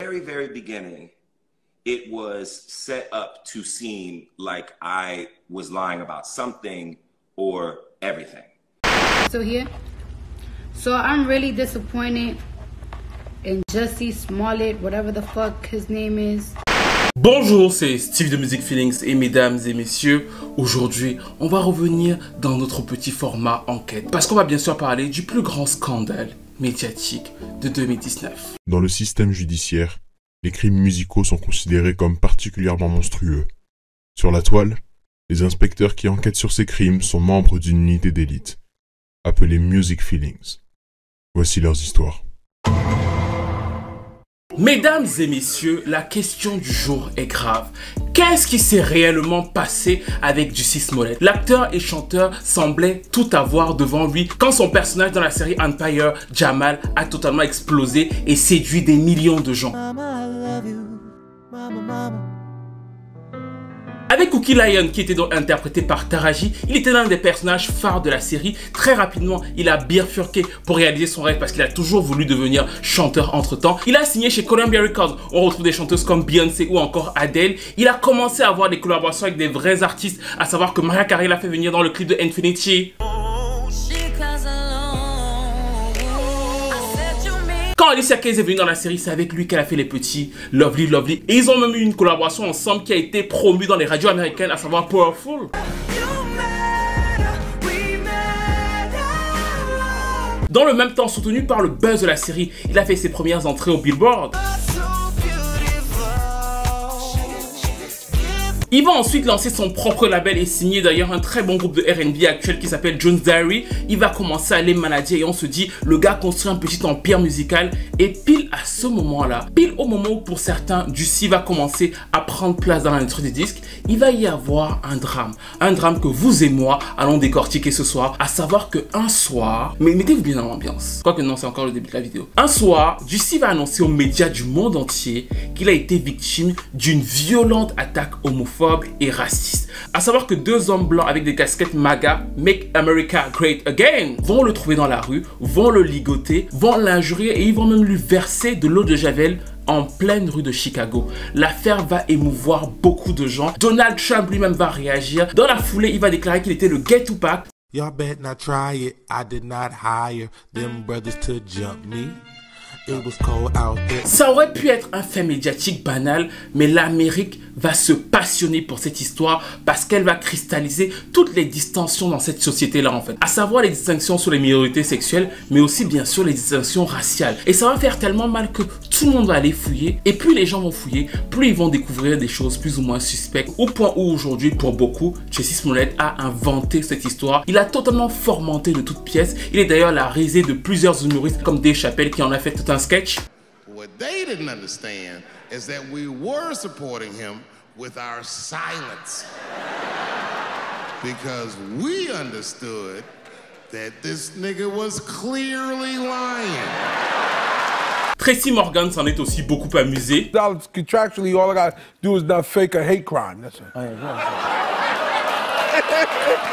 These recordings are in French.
very, very beginning, it was set up to seem like I was lying about something or everything. So here, so I'm really disappointed in Jussie Smollett, whatever the fuck his name is. Bonjour, c'est Steve de Music Feelings et mesdames et messieurs, aujourd'hui on va revenir dans notre petit format enquête parce qu'on va bien sûr parler du plus grand scandale médiatique de 2019. Dans le système judiciaire, les crimes musicaux sont considérés comme particulièrement monstrueux. Sur la toile, les inspecteurs qui enquêtent sur ces crimes sont membres d'une unité d'élite, appelée Music Feelings. Voici leurs histoires. Mesdames et messieurs, la question du jour est grave. Qu'est-ce qui s'est réellement passé avec Jussie Smollett? L'acteur et chanteur semblait tout avoir devant lui quand son personnage dans la série Empire, Jamal, a totalement explosé et séduit des millions de gens. Avec Cookie Lion, qui était donc interprété par Taraji, il était l'un des personnages phares de la série. Très rapidement, il a bifurqué pour réaliser son rêve parce qu'il a toujours voulu devenir chanteur entre temps. Il a signé chez Columbia Records. On retrouve des chanteuses comme Beyoncé ou encore Adele. Il a commencé à avoir des collaborations avec des vrais artistes, à savoir que Mariah Carey l'a fait venir dans le clip de Infinity. Alicia Keys est venue dans la série, c'est avec lui qu'elle a fait les petits Lovely Lovely. Et ils ont même eu une collaboration ensemble qui a été promue dans les radios américaines, à savoir Powerful. Dans le même temps, soutenu par le buzz de la série, il a fait ses premières entrées au Billboard. Il va ensuite lancer son propre label et signer d'ailleurs un très bon groupe de R&B actuel qui s'appelle Jones Diary. Il va commencer à les manager et on se dit le gars construit un petit empire musical et pile à ce moment-là, pile au moment où pour certains Juicy va commencer à prendre place dans l'industrie des disques, il va y avoir un drame. Un drame que vous et moi allons décortiquer ce soir, à savoir que un soir, mais mettez-vous bien dans l'ambiance. Quoique non, c'est encore le début de la vidéo. Un soir, Juicy va annoncer aux médias du monde entier qu'il a été victime d'une violente attaque homophobe et raciste. À savoir que deux hommes blancs avec des casquettes MAGA, Make America Great Again, vont le trouver dans la rue, vont le ligoter, vont l'injurier et ils vont même lui verser de l'eau de Javel en pleine rue de Chicago. L'affaire va émouvoir beaucoup de gens. Donald Trump lui-même va réagir. Dans la foulée, il va déclarer qu'il était le gay Tupac. Y'all bet not try it. I did not hire them brothers to jump me. Ça aurait pu être un fait médiatique banal, mais l'Amérique va se passionner pour cette histoire parce qu'elle va cristalliser toutes les distinctions dans cette société-là en fait. À savoir les distinctions sur les minorités sexuelles, mais aussi bien sûr les distinctions raciales. Et ça va faire tellement mal que tout le monde va aller fouiller. Et plus les gens vont fouiller, plus ils vont découvrir des choses plus ou moins suspectes. Au point où aujourd'hui, pour beaucoup, Jesse Smollett a inventé cette histoire. Il a totalement formanté de toutes pièces. Il est d'ailleurs la risée de plusieurs humoristes comme Dave Chappelle qui en a fait tout un sketch. What they didn't understand is that we were supporting him with our silence. Because we understood that this nigga was clearly lying. Tracy Morgan s'en est aussi beaucoup amusé. Contractually, all I gotta do is not fake a hate crime. That's it.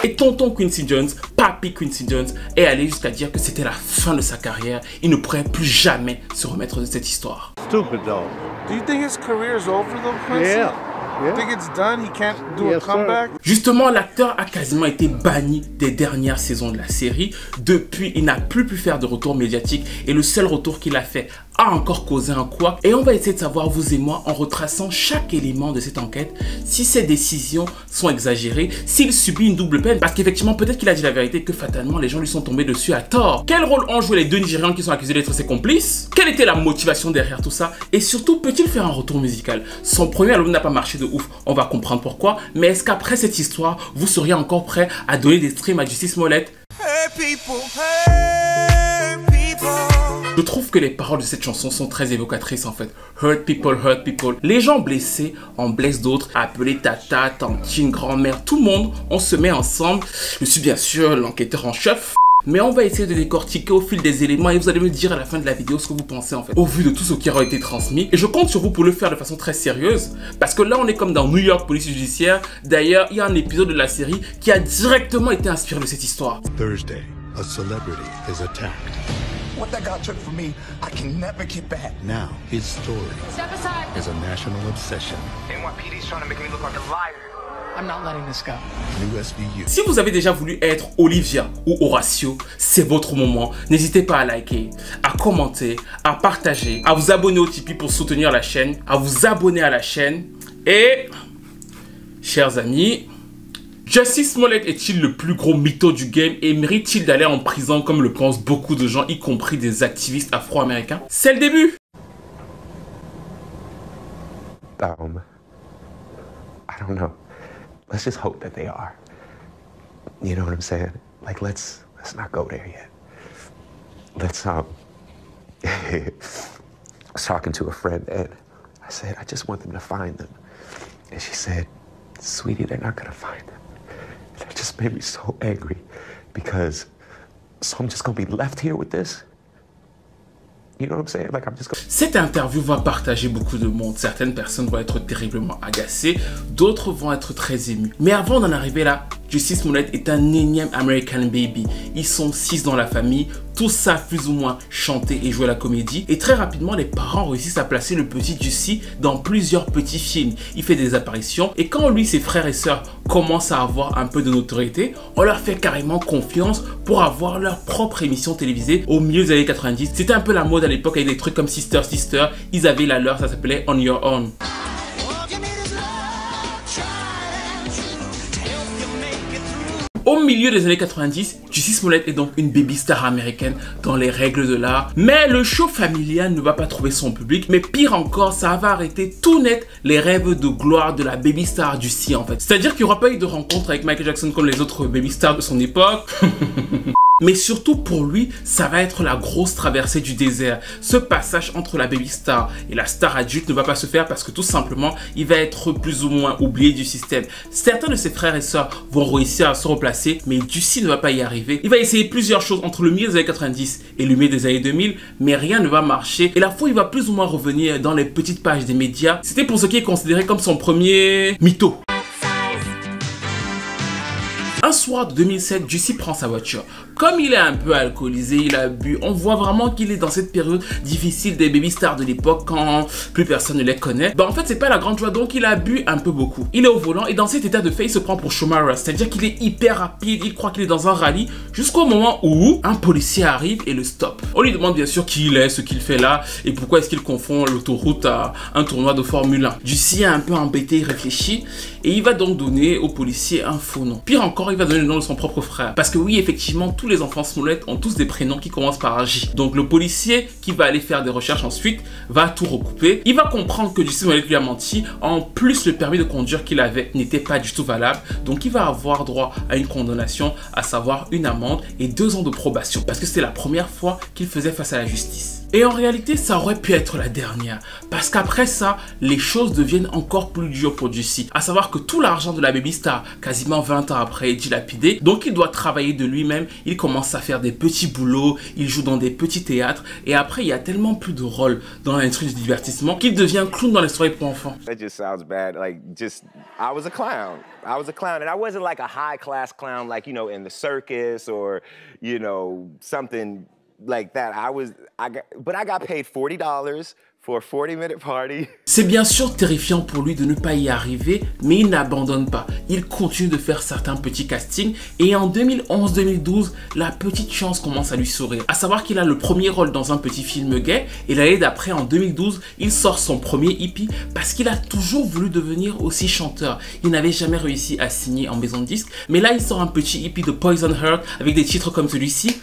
Et tonton Quincy Jones, papy Quincy Jones, est allé jusqu'à dire que c'était la fin de sa carrière. Il ne pourrait plus jamais se remettre de cette histoire. Stupid though. Do you think his career is over though, Quincy? Yeah. You think it's done? He can't do a Yes, sir. comeback? Justement, l'acteur a quasiment été banni des dernières saisons de la série. Depuis, il n'a plus pu faire de retour médiatique et le seul retour qu'il a fait a encore causé un quoi. Et on va essayer de savoir, vous et moi, en retraçant chaque élément de cette enquête, si ses décisions sont exagérées, s'il subit une double peine, parce qu'effectivement, peut-être qu'il a dit la vérité que fatalement, les gens lui sont tombés dessus à tort. Quel rôle ont joué les deux Nigérians qui sont accusés d'être ses complices? Quelle était la motivation derrière tout ça? Et surtout, peut-il faire un retour musical? Son premier album n'a pas marché de ouf, on va comprendre pourquoi, mais est-ce qu'après cette histoire, vous seriez encore prêt à donner des streams à Justice Smollett Je trouve que les paroles de cette chanson sont très évocatrices en fait. Hurt people, hurt people. Les gens blessés en blessent d'autres. Appelez tata, tantine, grand-mère, tout le monde, on se met ensemble. Je suis bien sûr l'enquêteur en chef. Mais on va essayer de décortiquer au fil des éléments et vous allez me dire à la fin de la vidéo ce que vous pensez en fait. Au vu de tout ce qui aura été transmis. Et je compte sur vous pour le faire de façon très sérieuse. Parce que là on est comme dans New York Police Judiciaire. D'ailleurs, il y a un épisode de la série qui a directement été inspiré de cette histoire. Thursday, a celebrity is attacked. What that guy took from me, I can never get back. Now, his story Step aside. is a national obsession. NYPD's trying to make me look like a liar. I'm not letting this go. Si vous avez déjà voulu être Olivia ou Horatio, c'est votre moment. N'hésitez pas à liker, à commenter, à partager, à vous abonner au Tipeee pour soutenir la chaîne, à vous abonner à la chaîne. Et, chers amis, Justice Smollett est-il le plus gros mytho du game et mérite-t-il d'aller en prison comme le pensent beaucoup de gens, y compris des activistes afro-américains? C'est le début um, I don't know. Let's just hope that they are. You know what I'm saying? Like let's let's not go there yet. Let's um. I was talking to a friend and I said I just want them to find them, and she said, "Sweetie, they're not gonna find them." And That just made me so angry because so I'm just gonna be left here with this. Cette interview va partager beaucoup de monde. Certaines personnes vont être terriblement agacées, d'autres vont être très émues. Mais avant d'en arriver là, Justice Smollett est un énième American Baby. Ils sont six dans la famille, tous savent plus ou moins chanter et jouer la comédie. Et très rapidement, les parents réussissent à placer le petit Jussie dans plusieurs petits films. Il fait des apparitions et quand lui, ses frères et sœurs commencent à avoir un peu de notoriété, on leur fait carrément confiance pour avoir leur propre émission télévisée au milieu des années 90. C'était un peu la mode à l'époque avec des trucs comme Sister Sister. Ils avaient la leur, ça s'appelait On Your Own. Milieu des années 90, Justice Smollett est donc une baby star américaine dans les règles de l'art. Mais le show familial ne va pas trouver son public. Mais pire encore, ça va arrêter tout net les rêves de gloire de la baby star du si en fait. C'est-à-dire qu'il n'y aura pas eu de rencontre avec Michael Jackson comme les autres baby stars de son époque. Mais surtout pour lui, ça va être la grosse traversée du désert. Ce passage entre la baby star et la star adulte ne va pas se faire parce que tout simplement, il va être plus ou moins oublié du système. Certains de ses frères et sœurs vont réussir à se replacer, mais Ducey ne va pas y arriver. Il va essayer plusieurs choses entre le milieu des années 90 et le milieu des années 2000, mais rien ne va marcher. Et la fois, il va plus ou moins revenir dans les petites pages des médias. C'était pour ce qui est considéré comme son premier mytho. Soir de 2007, Juicy prend sa voiture. Comme il est un peu alcoolisé, il a bu, on voit vraiment qu'il est dans cette période difficile des baby stars de l'époque quand plus personne ne les connaît. Bah en fait c'est pas la grande joie donc il a bu un peu beaucoup. Il est au volant et dans cet état de fait il se prend pour Schumacher, c'est-à-dire qu'il est hyper rapide, il croit qu'il est dans un rallye jusqu'au moment où un policier arrive et le stoppe. On lui demande bien sûr qui il est, ce qu'il fait là et pourquoi est-ce qu'il confond l'autoroute à un tournoi de Formule 1. Juicy est un peu embêté, il réfléchit et il va donc donner au policier un faux nom. Pire encore, il va le nom de son propre frère. Parce que oui, effectivement, tous les enfants Smollett ont tous des prénoms qui commencent par J. Donc le policier qui va aller faire des recherches ensuite va tout recouper. Il va comprendre que Justice Smollett lui a menti. En plus, le permis de conduire qu'il avait n'était pas du tout valable. Donc il va avoir droit à une condamnation, à savoir une amende et deux ans de probation. Parce que c'était la première fois qu'il faisait face à la justice. Et en réalité, ça aurait pu être la dernière. Parce qu'après ça, les choses deviennent encore plus dures pour Juicy. À savoir que tout l'argent de la baby star, quasiment 20 ans après, est dilapidé. Donc il doit travailler de lui-même. Il commence à faire des petits boulots. Il joue dans des petits théâtres. Et après, il y a tellement plus de rôles dans l'industrie du divertissement qu'il devient clown dans les soirées pour enfants. That just sounds bad. Like, just, I was a clown. I was a clown. And I wasn't like a high class clown, like, you know, in the circus or, you know, something like that. I was, I got, but I got paid $40 for a 40 minute party. C'est bien sûr terrifiant pour lui de ne pas y arriver, mais il n'abandonne pas. Il continue de faire certains petits castings et en 2011-2012, la petite chance commence à lui sourire. À savoir qu'il a le premier rôle dans un petit film gay et l'année d'après, en 2012, il sort son premier hippie parce qu'il a toujours voulu devenir aussi chanteur. Il n'avait jamais réussi à signer en maison de disque, mais là il sort un petit hippie de Poison Heart avec des titres comme celui-ci.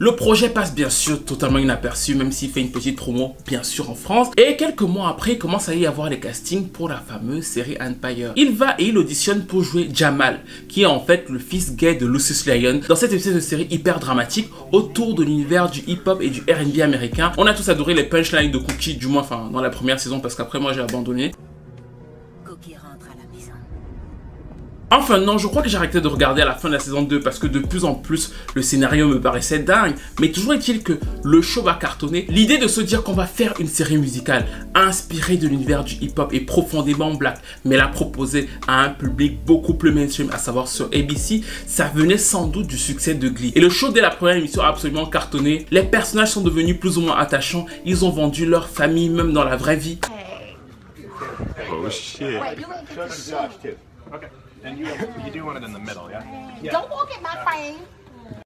Le projet passe bien sûr totalement inaperçu, même s'il fait une petite promo bien sûr en France. Et quelques mois après, il commence à y avoir les castings pour la fameuse série Empire. Il va et il auditionne pour jouer Jamal, qui est en fait le fils gay de Lucius Lyon, dans cette espèce de série hyper dramatique autour de l'univers du hip-hop et du R&B américain. On a tous adoré les punchlines de Cookie, du moins enfin dans la première saison, parce qu'après moi j'ai abandonné. Enfin non, je crois que j'ai arrêté de regarder à la fin de la saison 2 parce que de plus en plus le scénario me paraissait dingue. Mais toujours est-il que le show va cartonner. L'idée de se dire qu'on va faire une série musicale inspirée de l'univers du hip-hop et profondément black, mais la proposer à un public beaucoup plus mainstream, à savoir sur ABC, ça venait sans doute du succès de Glee. Et le show dès la première émission a absolument cartonné. Les personnages sont devenus plus ou moins attachants. Ils ont vendu leur famille même dans la vraie vie. Oh shit.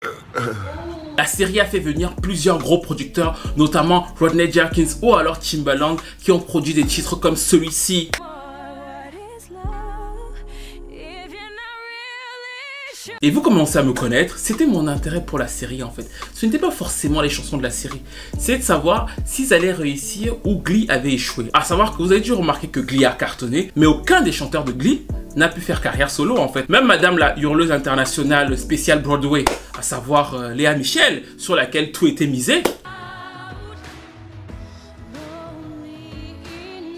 La série a fait venir plusieurs gros producteurs, notamment Rodney Jerkins ou alors Timbaland, qui ont produit des titres comme celui-ci. Et vous commencez à me connaître, c'était mon intérêt pour la série en fait. Ce n'était pas forcément les chansons de la série, c'est de savoir s'ils allaient réussir ou Glee avait échoué. À savoir que vous avez dû remarquer que Glee a cartonné, mais aucun des chanteurs de Glee n'a pu faire carrière solo en fait. Même Madame la hurleuse internationale spéciale Broadway, à savoir euh, Léa Michel, sur laquelle tout était misé,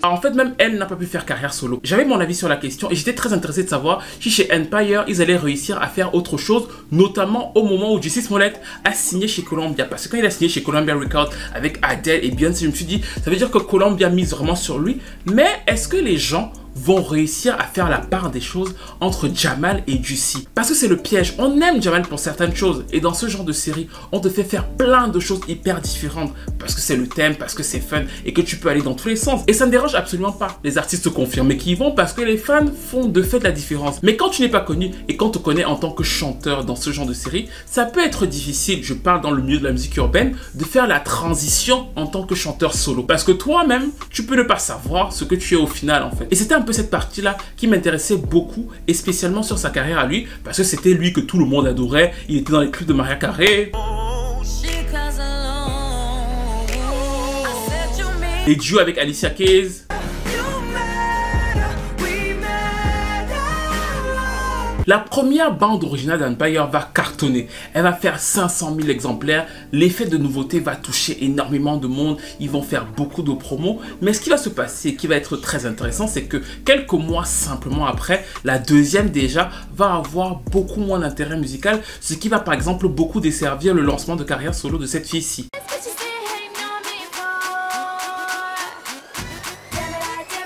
En fait, même elle n'a pas pu faire carrière solo. J'avais mon avis sur la question et j'étais très intéressé de savoir si chez Empire, ils allaient réussir à faire autre chose, notamment au moment où Jesse Smollett a signé chez Columbia. Parce que quand il a signé chez Columbia Records avec Adele et Beyoncé, je me suis dit, ça veut dire que Columbia mise vraiment sur lui. Mais est-ce que les gens vont réussir à faire la part des choses entre Jamal et Juicy. Parce que c'est le piège. On aime Jamal pour certaines choses. Et dans ce genre de série, on te fait faire plein de choses hyper différentes. Parce que c'est le thème, parce que c'est fun et que tu peux aller dans tous les sens. Et ça ne dérange absolument pas les artistes confirmés qui y vont parce que les fans font de fait la différence. Mais quand tu n'es pas connu et quand on connaît en tant que chanteur dans ce genre de série, ça peut être difficile, je parle dans le milieu de la musique urbaine, de faire la transition en tant que chanteur solo. Parce que toi-même, tu peux ne pas savoir ce que tu es au final en fait. Et c'était un cette partie-là qui m'intéressait beaucoup et spécialement sur sa carrière à lui parce que c'était lui que tout le monde adorait. Il était dans les clips de Maria Carré. Et duo avec Alicia Keys. La première bande originale d'Empire va cartonner. Elle va faire 500 000 exemplaires. L'effet de nouveauté va toucher énormément de monde. Ils vont faire beaucoup de promos. Mais ce qui va se passer, qui va être très intéressant, c'est que quelques mois simplement après, la deuxième déjà va avoir beaucoup moins d'intérêt musical. Ce qui va par exemple beaucoup desservir le lancement de carrière solo de cette fille-ci.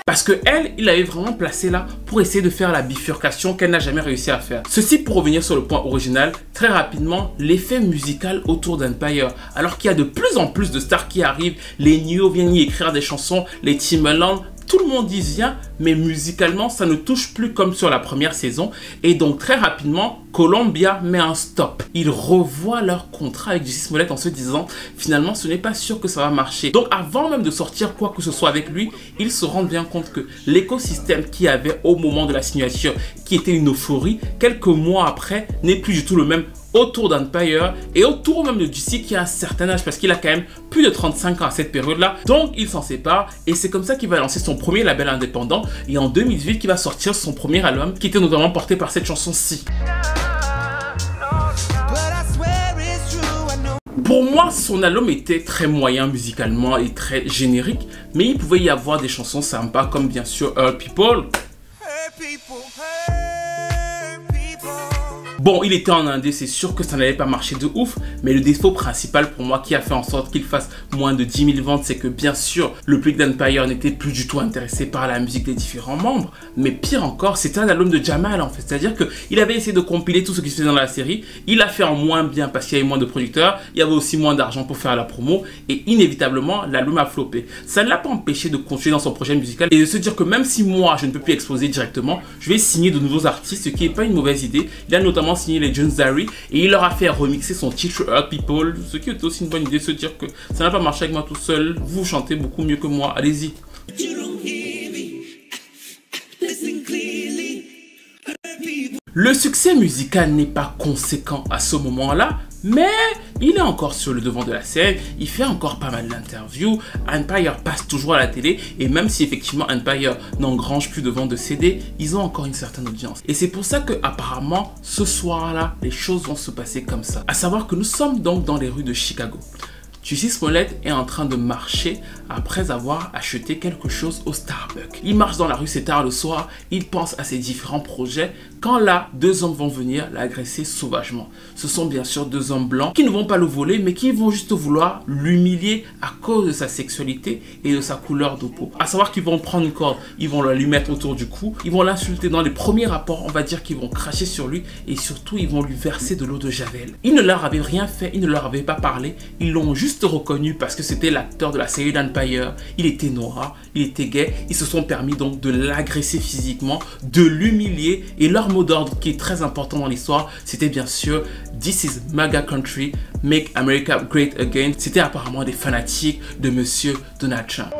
Parce que elle, il l'avait vraiment placé là pour essayer de faire la bifurcation qu'elle n'a jamais réussi à faire. Ceci pour revenir sur le point original, très rapidement, l'effet musical autour d'Empire. Alors qu'il y a de plus en plus de stars qui arrivent, les Neo viennent y écrire des chansons, les Timbaland, tout le monde y vient, mais musicalement, ça ne touche plus comme sur la première saison. Et donc, très rapidement, Columbia met un stop. Ils revoient leur contrat avec Justice Smollett en se disant, finalement, ce n'est pas sûr que ça va marcher. Donc, avant même de sortir quoi que ce soit avec lui, ils se rendent bien compte que l'écosystème qu'il y avait au moment de la signature, qui était une euphorie, quelques mois après, n'est plus du tout le même autour d'Empire et autour même de DC qui a un certain âge parce qu'il a quand même plus de 35 ans à cette période-là. Donc il s'en sépare et c'est comme ça qu'il va lancer son premier label indépendant et en 2018 qu'il va sortir son premier album qui était notamment porté par cette chanson-ci. Pour moi, son album était très moyen musicalement et très générique, mais il pouvait y avoir des chansons sympas comme bien sûr Earl People. Bon, il était en indé, c'est sûr que ça n'allait pas marcher de ouf, mais le défaut principal pour moi qui a fait en sorte qu'il fasse moins de 10 000 ventes, c'est que bien sûr, le public d'Empire n'était plus du tout intéressé par la musique des différents membres, mais pire encore, c'était un album de Jamal en fait, c'est-à-dire qu'il avait essayé de compiler tout ce qui se faisait dans la série, il a fait en moins bien parce qu'il y avait moins de producteurs, il y avait aussi moins d'argent pour faire la promo, et inévitablement, l'album a floppé. Ça ne l'a pas empêché de continuer dans son projet musical et de se dire que même si moi, je ne peux plus exposer directement, je vais signer de nouveaux artistes, ce qui n'est pas une mauvaise idée. Il a notamment signé les Jones Diary et il leur a fait remixer son titre Earth People, ce qui est aussi une bonne idée se dire que ça n'a pas marché avec moi tout seul, vous chantez beaucoup mieux que moi, allez-y. Le succès musical n'est pas conséquent à ce moment-là, mais il est encore sur le devant de la scène, il fait encore pas mal d'interviews, Empire passe toujours à la télé, et même si effectivement Empire n'engrange plus de ventes de CD, ils ont encore une certaine audience. Et c'est pour ça que apparemment, ce soir-là, les choses vont se passer comme ça. À savoir que nous sommes donc dans les rues de Chicago. Juicy Smollett est en train de marcher après avoir acheté quelque chose au Starbucks. Il marche dans la rue, c'est tard le soir, il pense à ses différents projets, quand là, deux hommes vont venir l'agresser sauvagement. Ce sont bien sûr deux hommes blancs qui ne vont pas le voler, mais qui vont juste vouloir l'humilier à cause de sa sexualité et de sa couleur de peau. À savoir qu'ils vont prendre une corde, ils vont la lui mettre autour du cou, ils vont l'insulter dans les premiers rapports, on va dire qu'ils vont cracher sur lui et surtout ils vont lui verser de l'eau de javel. Il ne leur avait rien fait, il ne leur avait pas parlé, ils l'ont juste reconnu parce que c'était l'acteur de la série d'Empire, il était noir, il était gay, ils se sont permis donc de l'agresser physiquement, de l'humilier et leur mot d'ordre qui est très important dans l'histoire, c'était bien sûr This is MAGA Country, Make America Great Again. C'était apparemment des fanatiques de Monsieur Donald Trump.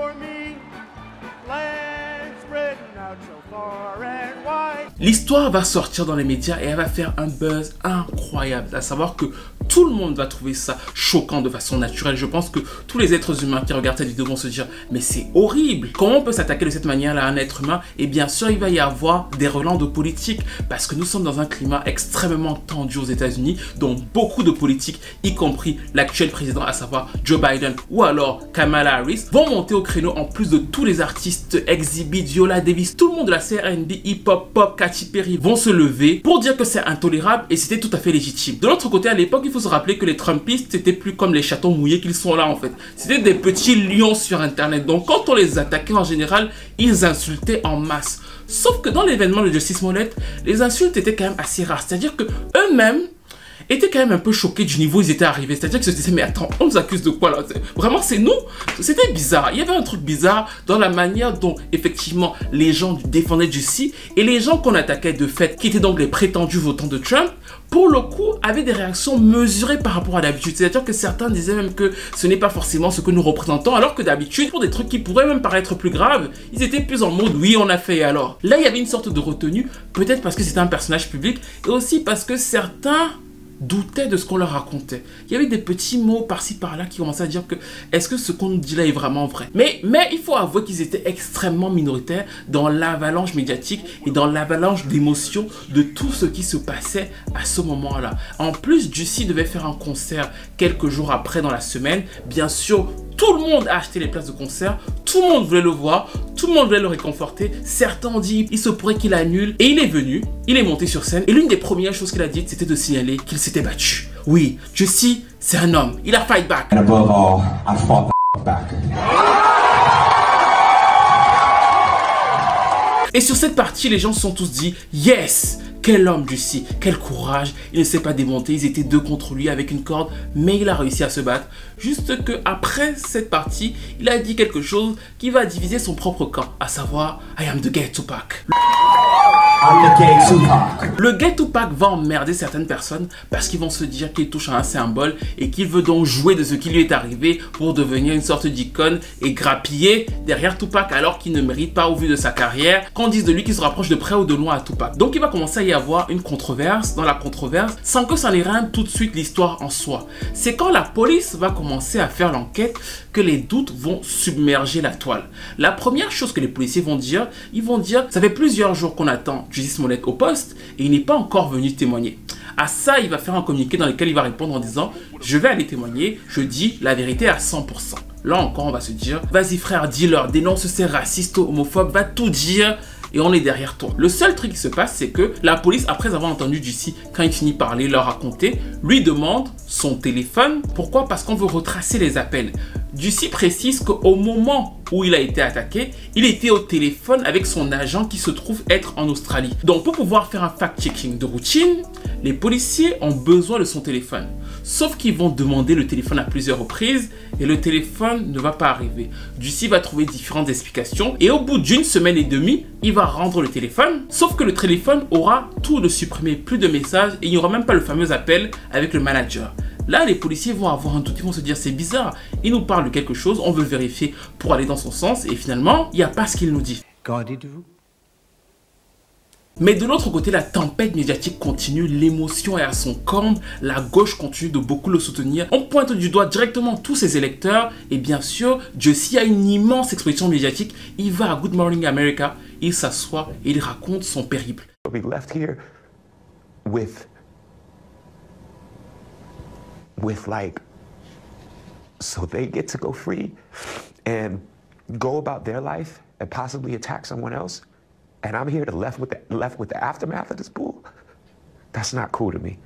L'histoire va sortir dans les médias et elle va faire un buzz incroyable. À savoir que tout le monde va trouver ça choquant de façon naturelle. Je pense que tous les êtres humains qui regardent cette vidéo vont se dire mais c'est horrible. Comment on peut s'attaquer de cette manière-là à un être humain? Et bien sûr, il va y avoir des relents de politique parce que nous sommes dans un climat extrêmement tendu aux États-Unis, dont beaucoup de politiques, y compris l'actuel président, à savoir Joe Biden ou alors Kamala Harris, vont monter au créneau en plus de tous les artistes Exhibit, Viola Davis, tout le monde de la CRNB, hip-hop, pop, Vont se lever pour dire que c'est intolérable et c'était tout à fait légitime. De l'autre côté, à l'époque, il faut se rappeler que les Trumpistes, c'était plus comme les chatons mouillés qu'ils sont là en fait. C'était des petits lions sur Internet. Donc quand on les attaquait en général, ils insultaient en masse. Sauf que dans l'événement de Justice Smollett, les insultes étaient quand même assez rares. C'est-à-dire que eux-mêmes étaient quand même un peu choqués du niveau où ils étaient arrivés. C'est-à-dire qu'ils se disaient, mais attends, on nous accuse de quoi là? Vraiment, c'est nous? C'était bizarre. Il y avait un truc bizarre dans la manière dont, effectivement, les gens défendaient Jussie et les gens qu'on attaquait de fait, qui étaient donc les prétendus votants de Trump, pour le coup, avaient des réactions mesurées par rapport à d'habitude. C'est-à-dire que certains disaient même que ce n'est pas forcément ce que nous représentons, alors que d'habitude, pour des trucs qui pourraient même paraître plus graves, ils étaient plus en mode oui, on a fait alors? Là, il y avait une sorte de retenue, peut-être parce que c'était un personnage public, et aussi parce que certains doutaient de ce qu'on leur racontait. Il y avait des petits mots par-ci par-là qui commençaient à dire que est-ce que ce qu'on nous dit là est vraiment vrai? Mais, mais il faut avouer qu'ils étaient extrêmement minoritaires dans l'avalanche médiatique et dans l'avalanche d'émotions de tout ce qui se passait à ce moment-là. En plus, Juicy devait faire un concert quelques jours après dans la semaine. Bien sûr, tout le monde a acheté les places de concert, tout le monde voulait le voir, tout le monde voulait le réconforter. Certains ont dit il se pourrait qu'il annule. Et il est venu, il est monté sur scène. Et l'une des premières choses qu'il a dites, c'était de signaler qu'il s'était battu. Oui, Jussie, c'est un homme. Il a fight back. And above all, I fought back. Et sur cette partie, les gens se sont tous dit Yes quel homme Jussie, quel courage, il ne s'est pas démonté, ils étaient deux contre lui avec une corde, mais il a réussi à se battre. Juste que après cette partie, il a dit quelque chose qui va diviser son propre camp, à savoir I am the gay Tupac. Le gay Tupac va emmerder certaines personnes parce qu'ils vont se dire qu'il touche à un symbole et qu'il veut donc jouer de ce qui lui est arrivé pour devenir une sorte d'icône et grappiller derrière Tupac alors qu'il ne mérite pas au vu de sa carrière qu'on dise de lui qu'il se rapproche de près ou de loin à Tupac. Donc il va commencer à y avoir une controverse dans la controverse sans que ça n'érime tout de suite l'histoire en soi. C'est quand la police va commencer à faire l'enquête que les doutes vont submerger la toile. La première chose que les policiers vont dire, ils vont dire ça fait plusieurs jours qu'on attend Justice Smollett au poste et il n'est pas encore venu témoigner. À ça, il va faire un communiqué dans lequel il va répondre en disant Je vais aller témoigner, je dis la vérité à 100%. Là encore, on va se dire Vas-y frère, dis-leur, dénonce ces racistes, homophobes, va tout dire et on est derrière toi. Le seul truc qui se passe, c'est que la police, après avoir entendu Jussie, quand il finit par aller leur raconter, lui demande son téléphone. Pourquoi? Parce qu'on veut retracer les appels. Ducy précise qu'au moment où il a été attaqué, il était au téléphone avec son agent qui se trouve être en Australie. Donc pour pouvoir faire un fact-checking de routine, les policiers ont besoin de son téléphone. Sauf qu'ils vont demander le téléphone à plusieurs reprises et le téléphone ne va pas arriver. Ducy va trouver différentes explications et au bout d'une semaine et demie, il va rendre le téléphone. Sauf que le téléphone aura tout de supprimer, plus de messages et il n'y aura même pas le fameux appel avec le manager. Là, les policiers vont avoir un doute, ils vont se dire c'est bizarre, il nous parle de quelque chose, on veut vérifier pour aller dans son sens et finalement, il n'y a pas ce qu'il nous dit. Mais de l'autre côté, la tempête médiatique continue, l'émotion est à son comble, la gauche continue de beaucoup le soutenir. On pointe du doigt directement tous ses électeurs et bien sûr, Jussie a une immense exposition médiatique. Il va à Good Morning America, il s'assoit et il raconte son périple. Left here with with like so they get to go free and go about their life and possibly attack someone else. And I'm here to left with the, left with the aftermath of this bull. That's not cool to me.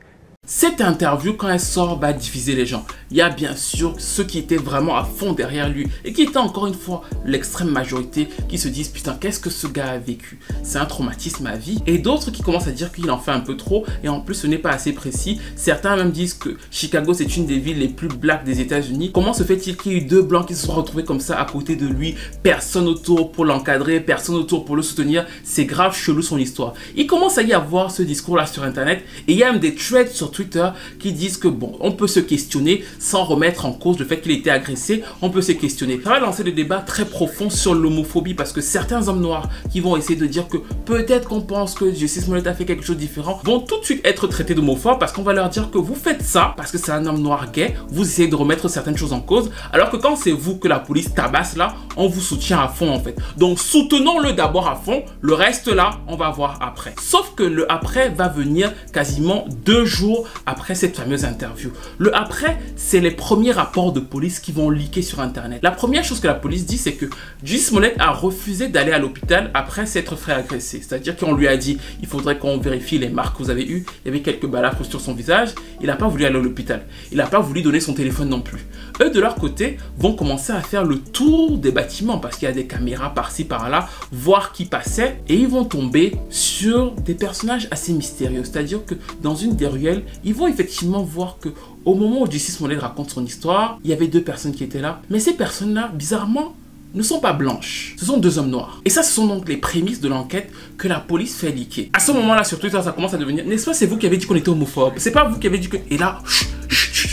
Cette interview, quand elle sort, va diviser les gens. Il y a bien sûr ceux qui étaient vraiment à fond derrière lui et qui étaient encore une fois l'extrême majorité qui se disent putain qu'est-ce que ce gars a vécu? C'est un traumatisme à vie. Et d'autres qui commencent à dire qu'il en fait un peu trop et en plus ce n'est pas assez précis. Certains même disent que Chicago c'est une des villes les plus blacks des États-Unis. Comment se fait-il qu'il y ait eu deux blancs qui se sont retrouvés comme ça à côté de lui? Personne autour pour l'encadrer, personne autour pour le soutenir. C'est grave chelou son histoire. Il commence à y avoir ce discours là sur internet et il y a même des threads sur Twitter qui disent que bon, on peut se questionner sans remettre en cause le fait qu'il ait été agressé, on peut se questionner. Ça va lancer des débats très profonds sur l'homophobie parce que certains hommes noirs qui vont essayer de dire que peut-être qu'on pense que Justice Smollett a fait quelque chose de différent vont tout de suite être traités d'homophobes parce qu'on va leur dire que vous faites ça parce que c'est un homme noir gay, vous essayez de remettre certaines choses en cause, alors que quand c'est vous que la police tabasse là, on vous soutient à fond en fait. Donc soutenons-le d'abord à fond, le reste là, on va voir après. Sauf que le après va venir quasiment deux jours après cette fameuse interview. Le après, c'est les premiers rapports de police qui vont leaker sur Internet. La première chose que la police dit, c'est que Juice Smollett a refusé d'aller à l'hôpital après s'être fait agresser. C'est-à-dire qu'on lui a dit, il faudrait qu'on vérifie les marques que vous avez eues. Il y avait quelques balafres sur son visage. Il n'a pas voulu aller à l'hôpital. Il n'a pas voulu donner son téléphone non plus. Eux, de leur côté, vont commencer à faire le tour des bâtiments parce qu'il y a des caméras par-ci, par-là, voir qui passait. Et ils vont tomber sur des personnages assez mystérieux. C'est-à-dire que dans une des ruelles, ils vont effectivement voir que au moment où Justice Smollett raconte son histoire, il y avait deux personnes qui étaient là. Mais ces personnes-là, bizarrement, ne sont pas blanches. Ce sont deux hommes noirs. Et ça, ce sont donc les prémices de l'enquête que la police fait liquer. À ce moment-là, sur Twitter, ça commence à devenir, n'est-ce pas, c'est vous qui avez dit qu'on était homophobe. C'est pas vous qui avez dit que... Et là,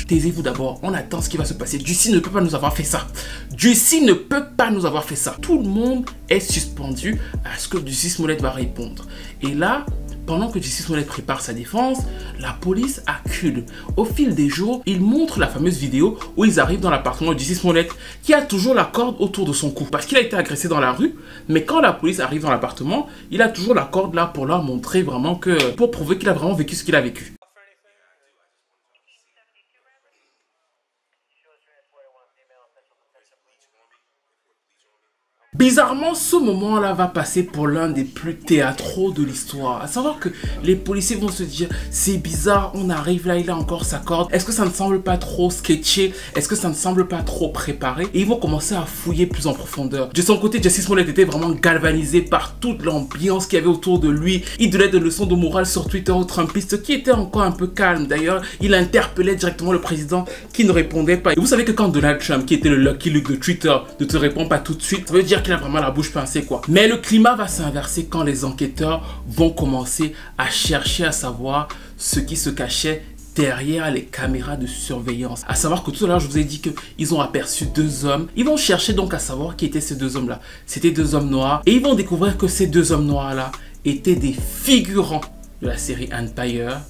taisez-vous d'abord, on attend ce qui va se passer. Juicy ne peut pas nous avoir fait ça. Juicy ne peut pas nous avoir fait ça. Tout le monde est suspendu à ce que Juicy Smollett va répondre. Et là, pendant que Justice Smollett prépare sa défense, la police accule. Au fil des jours, il montre la fameuse vidéo où ils arrivent dans l'appartement de Justice Smollett qui a toujours la corde autour de son cou parce qu'il a été agressé dans la rue. Mais quand la police arrive dans l'appartement, il a toujours la corde là pour leur montrer vraiment que pour prouver qu'il a vraiment vécu ce qu'il a vécu. Bizarrement, ce moment-là va passer pour l'un des plus théâtraux de l'histoire. À savoir que les policiers vont se dire, c'est bizarre, on arrive là, il a encore sa corde. Est-ce que ça ne semble pas trop sketché? Est-ce que ça ne semble pas trop préparé? Et ils vont commencer à fouiller plus en profondeur. De son côté, Justice Smollett était vraiment galvanisé par toute l'ambiance qu'il y avait autour de lui. Il donnait des leçons de morale sur Twitter aux Trumpistes qui était encore un peu calme. D'ailleurs, il interpellait directement le président qui ne répondait pas. Et vous savez que quand Donald Trump, qui était le Lucky Luke de Twitter, ne te répond pas tout de suite, ça veut dire qu'il vraiment la bouche pincée quoi. Mais le climat va s'inverser quand les enquêteurs vont commencer à chercher à savoir ce qui se cachait derrière les caméras de surveillance. À savoir que tout à l'heure, je vous ai dit qu'ils ont aperçu deux hommes. Ils vont chercher donc à savoir qui étaient ces deux hommes-là. C'était deux hommes noirs. Et ils vont découvrir que ces deux hommes noirs-là étaient des figurants de la série Empire,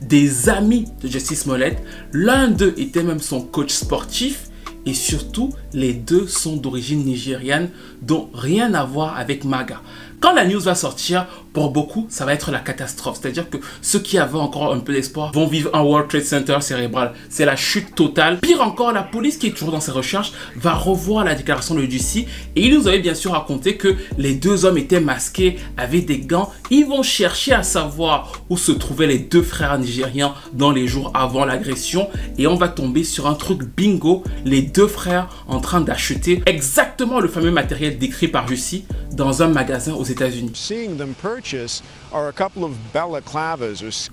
des amis de Justice Smollett. L'un d'eux était même son coach sportif et surtout les deux sont d'origine nigériane, dont rien à voir avec MAGA. Quand la news va sortir, pour beaucoup, ça va être la catastrophe. C'est-à-dire que ceux qui avaient encore un peu d'espoir vont vivre un World Trade Center cérébral. C'est la chute totale. Pire encore, la police qui est toujours dans ses recherches va revoir la déclaration de Ducey et il nous avait bien sûr raconté que les deux hommes étaient masqués, avaient des gants. Ils vont chercher à savoir où se trouvaient les deux frères nigériens dans les jours avant l'agression et on va tomber sur un truc bingo, les deux frères en train d'acheter exactement le fameux matériel décrit par Ducey dans un magasin aux États-Unis.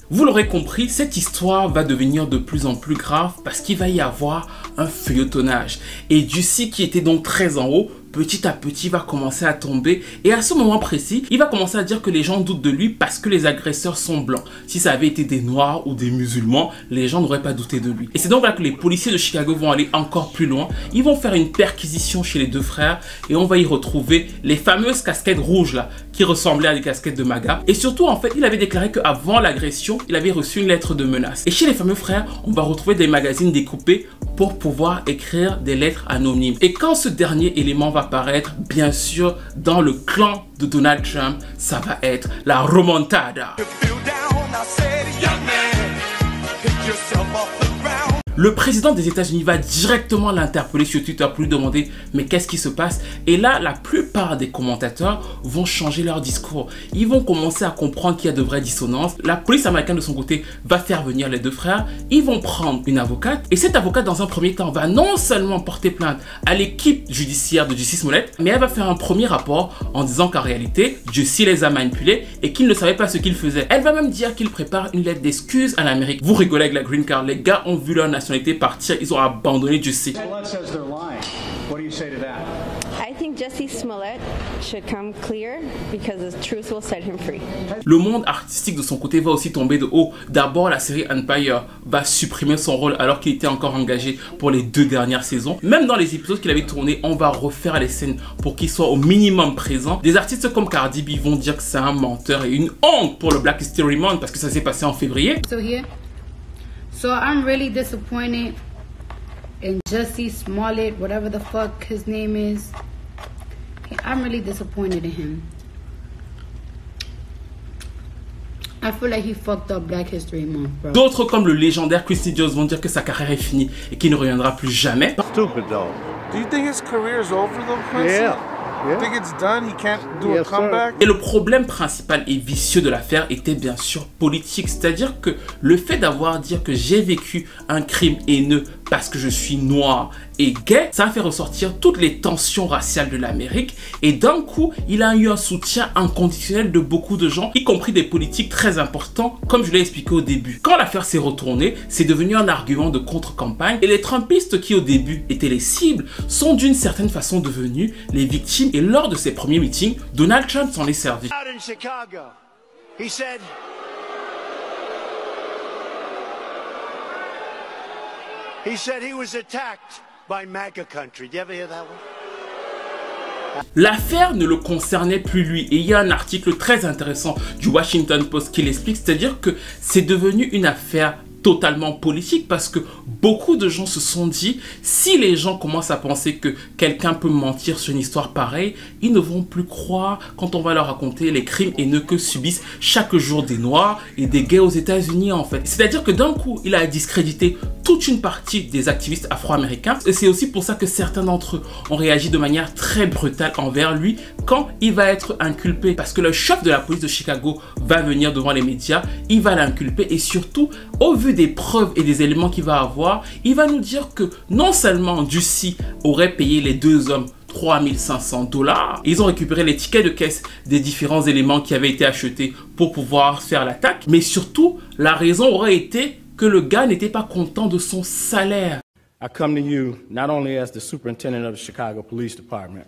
Vous l'aurez compris, cette histoire va devenir de plus en plus grave parce qu'il va y avoir un feuilletonnage. Et Ducey, qui était donc très en haut, petit à petit va commencer à tomber et à ce moment précis, il va commencer à dire que les gens doutent de lui parce que les agresseurs sont blancs. Si ça avait été des noirs ou des musulmans, les gens n'auraient pas douté de lui. Et c'est donc là que les policiers de Chicago vont aller encore plus loin. Ils vont faire une perquisition chez les deux frères et on va y retrouver les fameuses casquettes rouges là qui ressemblaient à des casquettes de MAGA. Et surtout en fait, il avait déclaré qu'avant l'agression, il avait reçu une lettre de menace. Et chez les fameux frères, on va retrouver des magazines découpés pour pouvoir écrire des lettres anonymes. Et quand ce dernier élément va apparaître, bien sûr, dans le clan de Donald Trump, ça va être la remontada. Le président des États-Unis va directement l'interpeller sur Twitter pour lui demander mais qu'est-ce qui se passe? Et là, la plupart des commentateurs vont changer leur discours. Ils vont commencer à comprendre qu'il y a de vraies dissonances. La police américaine de son côté va faire venir les deux frères. Ils vont prendre une avocate et cette avocate dans un premier temps va non seulement porter plainte à l'équipe judiciaire de Justice Smollett, mais elle va faire un premier rapport en disant qu'en réalité, Jussie les a manipulés et qu'il ne savait pas ce qu'il faisait. Elle va même dire qu'il prépare une lettre d'excuse à l'Amérique. Vous rigolez avec la green card, les gars ont vu leur nationalité partir, ils ont abandonné Jussie. I think Jesse Smollett should come clear because the truth will set him free. Le monde artistique de son côté va aussi tomber de haut. D'abord, la série Empire va supprimer son rôle alors qu'il était encore engagé pour les deux dernières saisons. Même dans les épisodes qu'il avait tournés, on va refaire les scènes pour qu'il soit au minimum présent. Des artistes comme Cardi B vont dire que c'est un menteur et une honte pour le Black History Month parce que ça s'est passé en février. So here, so I'm really disappointed in Jesse Smollett, whatever the fuck his name is. I'm really disappointed in him. I feel like he fucked up Black History Month, bro. D'autres comme le légendaire Christy Jones vont dire que sa carrière est finie et qu'il ne reviendra plus jamais. Stupid though. Do you think his career is over though, Quincy? Yeah. You think it's done? He can't do Yes, a sir. comeback? Et le problème principal et vicieux de l'affaire était bien sûr politique. C'est-à-dire que le fait d'avoir dit que j'ai vécu un crime haineux parce que je suis noir et gay, ça a fait ressortir toutes les tensions raciales de l'Amérique. Et d'un coup, il a eu un soutien inconditionnel de beaucoup de gens, y compris des politiques très importants, comme je l'ai expliqué au début. Quand l'affaire s'est retournée, c'est devenu un argument de contre-campagne. Et les Trumpistes qui au début étaient les cibles sont d'une certaine façon devenus les victimes. Et lors de ses premiers meetings, Donald Trump s'en est servi. He said he was attacked by MAGA country. You ever hear that one? L'affaire ne le concernait plus lui et il y a un article très intéressant du Washington Post qui l'explique, c'est-à-dire que c'est devenu une affaire totalement politique parce que beaucoup de gens se sont dit si les gens commencent à penser que quelqu'un peut mentir sur une histoire pareille, ils ne vont plus croire quand on va leur raconter les crimes haineux que subissent chaque jour des noirs et des gays aux États-Unis en fait. C'est-à-dire que d'un coup, il a discrédité toute une partie des activistes afro-américains et c'est aussi pour ça que certains d'entre eux ont réagi de manière très brutale envers lui quand il va être inculpé parce que le chef de la police de Chicago va venir devant les médias, il va l'inculper et surtout au vu des preuves et des éléments qu'il va avoir, il va nous dire que non seulement Ducey aurait payé les deux hommes 3500 dollars. Ils ont récupéré les tickets de caisse des différents éléments qui avaient été achetés pour pouvoir faire l'attaque. Mais surtout, la raison aurait été que le gars n'était pas content de son salaire. I come to you not only as the superintendent of the Chicago Police Department,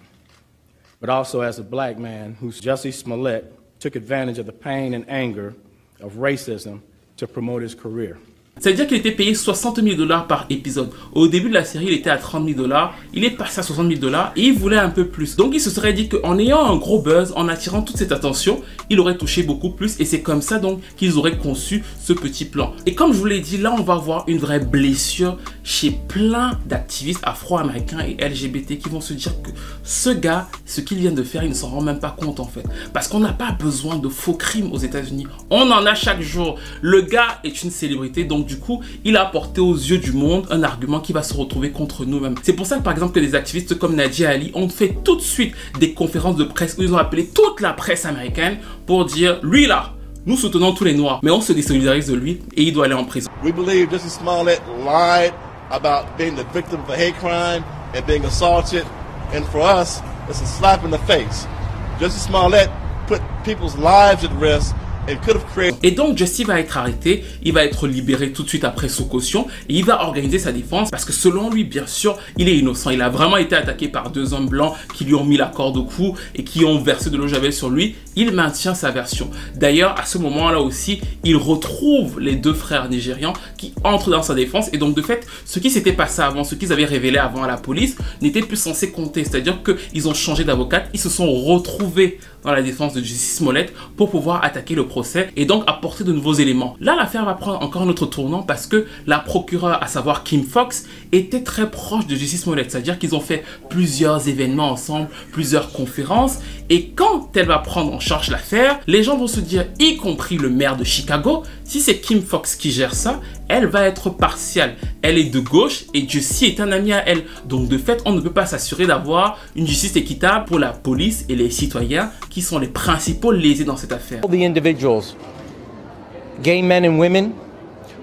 but also as a black man whose Jussie Smollett took advantage of the pain and anger of racism to promote his career. C'est-à-dire qu'il était payé 60 000 dollars par épisode. Au début de la série, il était à 30 000 dollars. Il est passé à 60 000 dollars et il voulait un peu plus. Donc il se serait dit qu'en ayant un gros buzz, en attirant toute cette attention, il aurait touché beaucoup plus. Et c'est comme ça donc qu'ils auraient conçu ce petit plan. Et comme je vous l'ai dit, là on va voir une vraie blessure chez plein d'activistes afro-américains et LGBT qui vont se dire que ce gars, ce qu'il vient de faire, il ne s'en rend même pas compte en fait. Parce qu'on n'a pas besoin de faux crimes aux États-Unis. On en a chaque jour. Le gars est une célébrité, donc du coup, il a apporté aux yeux du monde un argument qui va se retrouver contre nous-mêmes. C'est pour ça que par exemple que des activistes comme Nadia Ali ont fait tout de suite des conférences de presse où ils ont appelé toute la presse américaine pour dire lui là, nous soutenons tous les noirs, mais on se désolidarise de lui et il doit aller en prison. We believe Jussie Smollett lied about being the victim of a hate crime and being assaulted. And for us, it's a slap in the face. Jussie Smollett put people's lives at risk Et donc Jussie va être arrêté, il va être libéré tout de suite après sous caution et il va organiser sa défense parce que selon lui, bien sûr, il est innocent. Il a vraiment été attaqué par deux hommes blancs qui lui ont mis la corde au cou et qui ont versé de l'eau javel sur lui. Il maintient sa version. D'ailleurs, à ce moment-là aussi, il retrouve les deux frères nigérians qui entrent dans sa défense et donc de fait, ce qui s'était passé avant, ce qu'ils avaient révélé avant à la police n'était plus censé compter. C'est-à-dire qu'ils ont changé d'avocate, ils se sont retrouvés dans la défense de Jussie Smollett pour pouvoir attaquer le procès et donc apporter de nouveaux éléments. Là, l'affaire va prendre encore un autre tournant parce que la procureure, à savoir Kim Fox, était très proche de Jussie Smollett. C'est-à-dire qu'ils ont fait plusieurs événements ensemble, plusieurs conférences et quand elle va prendre en charge l'affaire, les gens vont se dire, y compris le maire de Chicago, si c'est Kim Fox qui gère ça, elle va être partiale. Elle est de gauche et Jussie est un ami à elle. Donc de fait, on ne peut pas s'assurer d'avoir une justice équitable pour la police et les citoyens qui sont les principaux lésés dans cette affaire. All the individuals, gay men and women,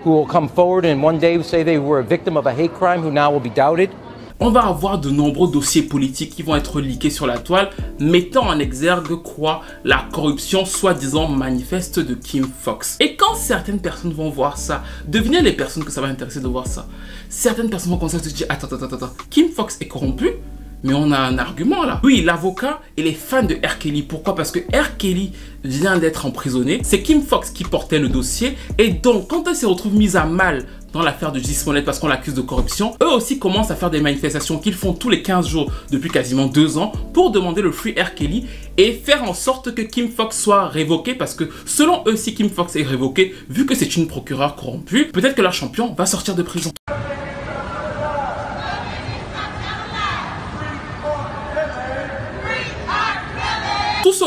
who will come forward and one day say they were a victim of a hate crime who now will be doubted. On va avoir de nombreux dossiers politiques qui vont être liqués sur la toile, mettant en exergue quoi La corruption soi-disant manifeste de Kim Fox. Et quand certaines personnes vont voir ça, devinez les personnes que ça va intéresser de voir ça. Certaines personnes vont commencer à se dire, attends, attends, attends, attends, Kim Fox est corrompu mais on a un argument là. Oui, l'avocat, il est fan de R. Kelly. Pourquoi? Parce que R. Kelly vient d'être emprisonné. C'est Kim Fox qui portait le dossier. Et donc, quand elle se retrouve mise à mal dans l'affaire de. Smollett parce qu'on l'accuse de corruption, eux aussi commencent à faire des manifestations qu'ils font tous les 15 jours depuis quasiment deux ans pour demander le free R. Kelly et faire en sorte que Kim Fox soit révoqué parce que selon eux, si Kim Fox est révoqué, vu que c'est une procureure corrompue, peut-être que leur champion va sortir de prison.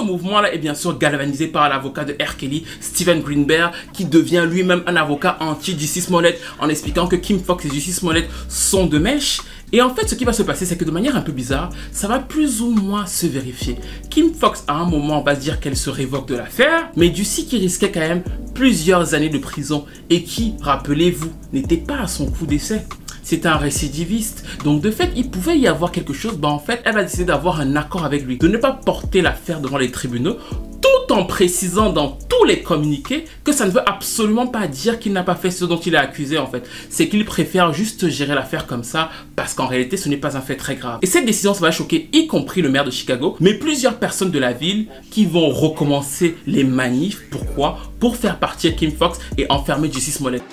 Mouvement-là est bien sûr galvanisé par l'avocat de R. Kelly, Steven Greenberg, qui devient lui-même un avocat anti-Justice Smollett en expliquant que Kim Fox et Justice Smollett sont de mèche. Et en fait, ce qui va se passer, c'est que de manière un peu bizarre, ça va plus ou moins se vérifier. Kim Fox, à un moment, va dire qu'elle se révoque de l'affaire, mais Ducey qui risquait quand même plusieurs années de prison et qui, rappelez-vous, n'était pas à son coup d'essai c'est un récidiviste. Donc de fait, il pouvait y avoir quelque chose. Bah en fait, elle va décider d'avoir un accord avec lui, de ne pas porter l'affaire devant les tribunaux, tout en précisant dans tous les communiqués que ça ne veut absolument pas dire qu'il n'a pas fait ce dont il est accusé en fait. C'est qu'il préfère juste gérer l'affaire comme ça parce qu'en réalité ce n'est pas un fait très grave. Et cette décision ça va choquer y compris le maire de Chicago, mais plusieurs personnes de la ville qui vont recommencer les manifs. Pourquoi? Pour faire partir Kim Fox et enfermer Justice Smollett.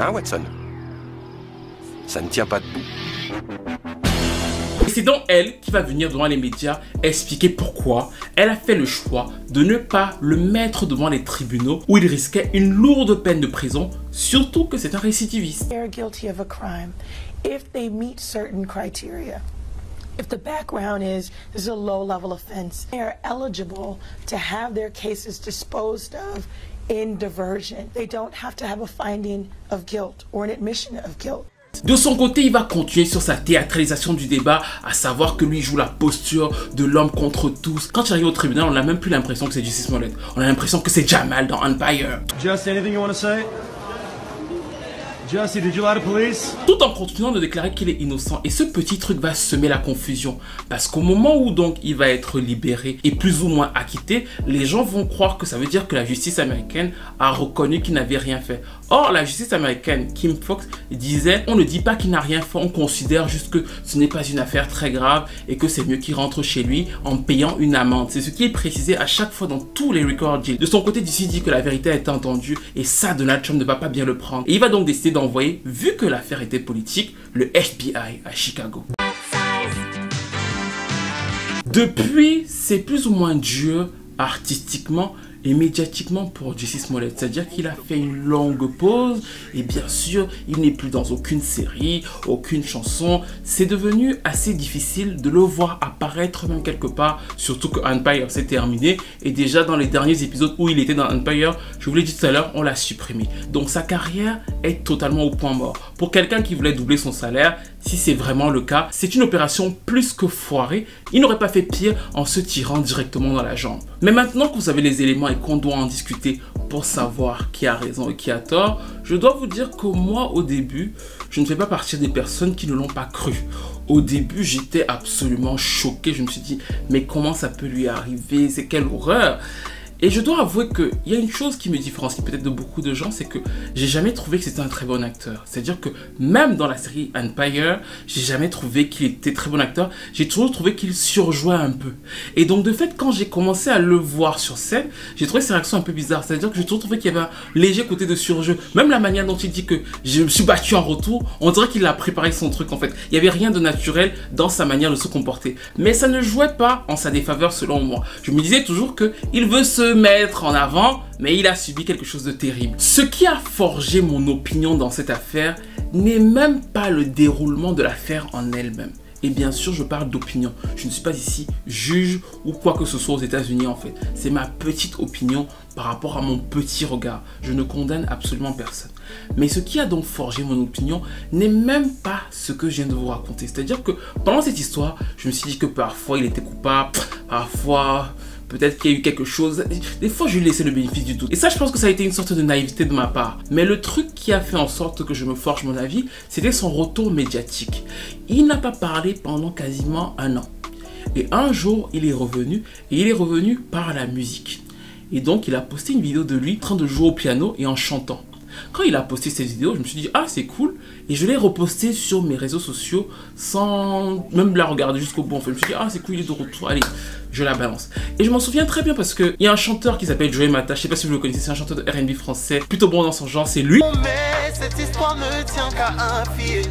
Hein Watson? Ça ne tient pas debout. Et c'est donc elle qui va venir devant les médias expliquer pourquoi elle a fait le choix de ne pas le mettre devant les tribunaux où il risquait une lourde peine de prison, surtout que c'est un récidiviste. They're guilty of a crime if they meet certain criteria. If the background is this is a low level offense, they are eligible to have their cases disposed of in diversion. They don't have to have a finding of guilt or an admission of guilt. De son côté, il va continuer sur sa théâtralisation du débat, à savoir que lui joue la posture de l'homme contre tous. Quand il arrive au tribunal, on n'a même plus l'impression que c'est Justice Smollett. On a l'impression que c'est Jamal dans Empire. Just anything you want to say? Jussie, did you lie to police? Tout en continuant de déclarer qu'il est innocent. Et ce petit truc va semer la confusion. Parce qu'au moment où donc il va être libéré et plus ou moins acquitté, les gens vont croire que ça veut dire que la justice américaine a reconnu qu'il n'avait rien fait. Or, la justice américaine, Kim Fox, disait on ne dit pas qu'il n'a rien fait, on considère juste que ce n'est pas une affaire très grave et que c'est mieux qu'il rentre chez lui en payant une amende. C'est ce qui est précisé à chaque fois dans tous les record deals. De son côté, DC dit que la vérité a été entendue et ça, Donald Trump ne va pas bien le prendre. Et il va donc décider d'envoyer, vu que l'affaire était politique, le FBI à Chicago. Depuis, c'est plus ou moins dur artistiquement et médiatiquement pour Justice Smollett. C'est-à-dire qu'il a fait une longue pause et bien sûr, il n'est plus dans aucune série, aucune chanson. C'est devenu assez difficile de le voir apparaître même quelque part, surtout que Empire s'est terminé et déjà dans les derniers épisodes où il était dans Empire, je vous l'ai dit tout à l'heure, on l'a supprimé. Donc sa carrière est totalement au point mort. Pour quelqu'un qui voulait doubler son salaire, si c'est vraiment le cas, c'est une opération plus que foirée. Il n'aurait pas fait pire en se tirant directement dans la jambe. Mais maintenant que vous avez les éléments et qu'on doit en discuter pour savoir qui a raison et qui a tort, je dois vous dire que moi, au début, je ne fais pas partie des personnes qui ne l'ont pas cru. Au début, j'étais absolument choqué. Je me suis dit, mais comment ça peut lui arriver? C'est quelle horreur et je dois avouer qu'il y a une chose qui me différencie peut-être de beaucoup de gens, c'est que j'ai jamais trouvé que c'était un très bon acteur. C'est-à-dire que même dans la série Empire, j'ai jamais trouvé qu'il était très bon acteur. J'ai toujours trouvé qu'il surjouait un peu. Et donc de fait, quand j'ai commencé à le voir sur scène, j'ai trouvé ses réactions un peu bizarres. C'est-à-dire que j'ai toujours trouvé qu'il y avait un léger côté de surjeu. Même la manière dont il dit que je me suis battu en retour, on dirait qu'il a préparé son truc en fait. Il n'y avait rien de naturel dans sa manière de se comporter. Mais ça ne jouait pas en sa défaveur selon moi. Je me disais toujours que il veut se mettre en avant, mais il a subi quelque chose de terrible. Ce qui a forgé mon opinion dans cette affaire n'est même pas le déroulement de l'affaire en elle-même. Et bien sûr, je parle d'opinion. Je ne suis pas ici juge ou quoi que ce soit aux États-Unis en fait. C'est ma petite opinion par rapport à mon petit regard. Je ne condamne absolument personne. Mais ce qui a donc forgé mon opinion n'est même pas ce que je viens de vous raconter. C'est-à-dire que pendant cette histoire, je me suis dit que parfois il était coupable, parfois peut-être qu'il y a eu quelque chose. Des fois, je lui laissais le bénéfice du doute. Et ça, je pense que ça a été une sorte de naïveté de ma part. Mais le truc qui a fait en sorte que je me forge mon avis, c'était son retour médiatique. Il n'a pas parlé pendant quasiment un an. Et un jour, il est revenu, et il est revenu par la musique. Et donc, il a posté une vidéo de lui train de jouer au piano et en chantant. Quand il a posté cette vidéo, je me suis dit, ah, c'est cool. Et je l'ai reposté sur mes réseaux sociaux sans même la regarder jusqu'au bout. En fait, je me suis dit, ah, c'est cool, il est de retour. Allez, je la balance. Et je m'en souviens très bien parce qu'il y a un chanteur qui s'appelle Joey Mata. Je sais pas si vous le connaissez, c'est un chanteur de RB français, plutôt bon dans son genre, c'est lui. Mais cette histoire ne tient qu'à un fil.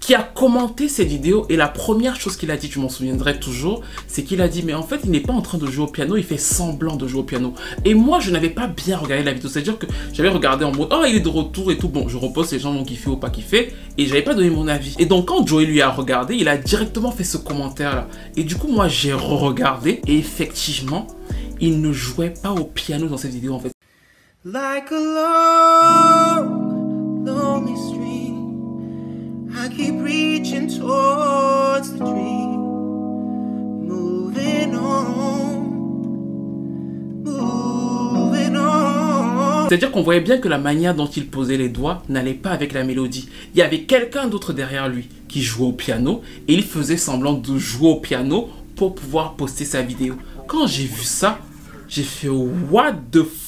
Qui a commenté cette vidéo et la première chose qu'il a dit, je m'en souviendrai toujours, c'est qu'il a dit mais en fait il n'est pas en train de jouer au piano, il fait semblant de jouer au piano. Et moi je n'avais pas bien regardé la vidéo, c'est-à-dire que j'avais regardé en mode oh il est de retour et tout, bon je repose les gens vont kiffer ou pas kiffer et j'avais pas donné mon avis. Et donc quand Joey lui a regardé, il a directement fait ce commentaire là. Et du coup moi j'ai re-regardé et effectivement il ne jouait pas au piano dans cette vidéo en fait. I. C'est-à-dire qu'on voyait bien que la manière dont il posait les doigts n'allait pas avec la mélodie. Il y avait quelqu'un d'autre derrière lui qui jouait au piano et il faisait semblant de jouer au piano pour pouvoir poster sa vidéo. Quand j'ai vu ça, j'ai fait what the fuck